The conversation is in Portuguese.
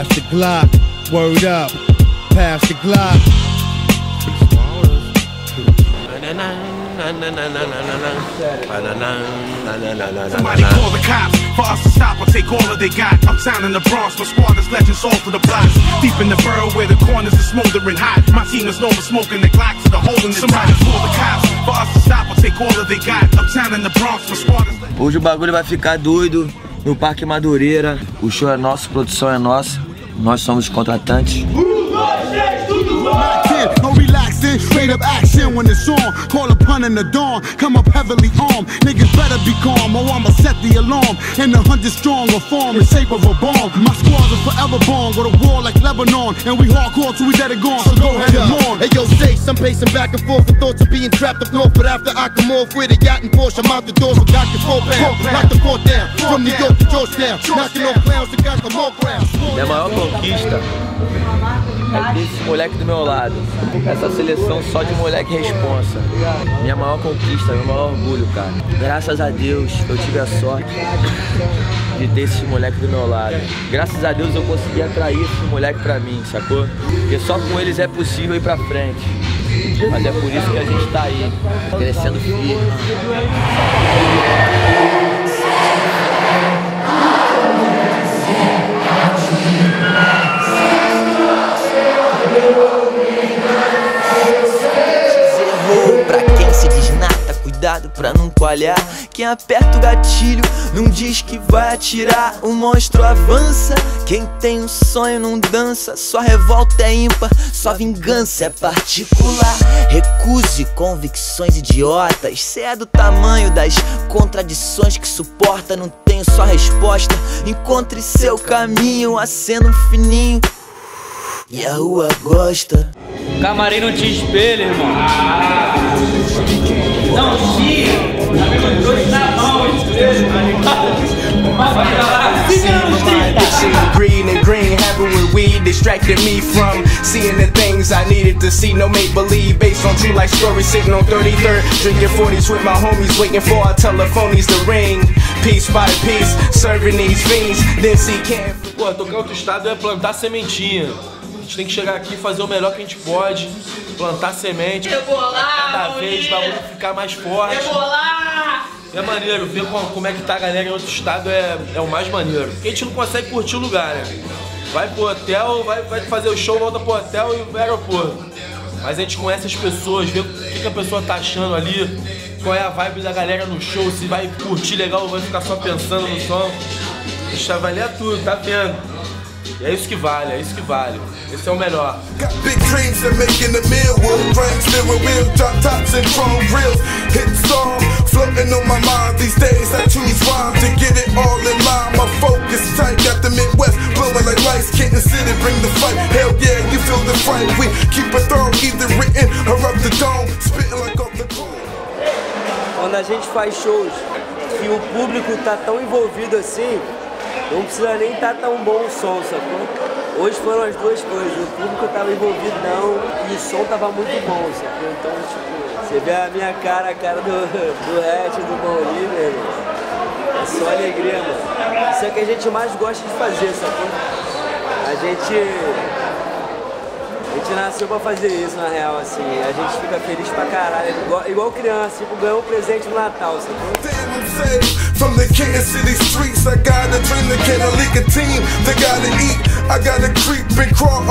Pass the Glock, word up. Pass the Glock. Somebody call the cops for us to stop or take all that they got. Uptown in the Bronx, my squad is legends all to the blocks. Deep in the borough where the corners are smoldering hot. My team is known for smoking the Glocks to the hole in the Somebody call the cops for us to stop or take all that they got. Uptown in the Bronx, my squad is Hoje o bagulho vai ficar doido no Parque Madureira. O show é nosso, a produção é nossa. Nós somos os contratantes. kid, no relaxing, straight up action when it's on. Call upon in the dawn, come up heavily armed. Niggas better be calm, or I'ma set the alarm. In the hundred strong, a form in shape of a bomb. My squads are forever born with a war like Lebanon, and we hardcore till we dead and gone. So go ahead and mourn. Hey yo, Stace, I'm pacing back and forth with thoughts of being trapped up north. But after I come off with a yacht and Porsche, I'm out the door, forgot the four pound. Knock the fourth down, from New York to Georgetown. Knocking off clowns that got the more ground. Minha maior conquista é ter esse moleque do meu lado. Essa seleção só de moleque responsa. Minha maior conquista, meu maior orgulho, cara. Graças a Deus eu tive a sorte de ter esse moleque do meu lado. Graças a Deus eu consegui atrair esse moleque pra mim, sacou? Porque só com eles é possível ir pra frente. Mas é por isso que a gente tá aí, crescendo firme. errou pra não coalhar. Quem aperta o gatilho não diz que vai atirar. O monstro avança, quem tem um sonho não dança. Sua revolta é ímpar, sua vingança é particular. Recuse convicções idiotas. Cê é do tamanho das contradições que suporta. Não tenho só resposta. Encontre seu caminho, acenda um fininho e a rua gosta. Camarim não te espelha, irmão. Não xia. Tá vendo dois na mão, espelho. Vai pra lá. Seeing green and green happen with weed distracted me from seeing the things I needed to see. No make believe based on true life stories. Sitting on 33rd, drinking 40s with my homies, waiting for our telephonies to ring. Piece by piece, serving these fiends. Then see can Pô, tocar outro estado é plantar sementinha. A gente tem que chegar aqui e fazer o melhor que a gente pode, plantar semente, Rebolar, cada vez o bagulho ficar mais forte. Rebolar! É maneiro, ver como, como é que tá a galera em outro estado é, é o mais maneiro. Porque a gente não consegue curtir o lugar, né? Vai pro hotel, vai, vai fazer o show, volta pro hotel e pro aeroporto. Mas a gente conhece as pessoas, vê o que, que a pessoa tá achando ali, qual é a vibe da galera no show, se vai curtir legal ou vai ficar só pensando no som. Deixa valer tudo, tá vendo? E é isso que vale, é isso que vale. Esse é o melhor. Got big dreams of making a meal with brains steering wheel, drop tops and chrome grills. Hit song floating on my mind these days. I choose rhyme to get it all in line. My focus tight, got the Midwest blowing like lights. Kitten City, bring the fight. Hell yeah, you feel the fright. We keep it thrown, either written or up the dome. Spitting like off the dome. Quando a gente faz shows que o público tá tão envolvido assim, não precisa nem estar tá tão bom o som, sacou? Hoje foram as duas coisas, o público tava envolvido não e o som tava muito bom, sacou? Então, tipo, você vê a minha cara, a cara do, do Red, do Mauri, velho. É só alegria, mano. Isso é o que a gente mais gosta de fazer, sacou? A gente. A gente nasceu pra fazer isso, na real, assim. A gente fica feliz pra caralho. Igual, igual criança, tipo, ganhou um presente no Natal, saved from the Kansas City streets. I got a can. They gotta eat. I gotta creep and crawl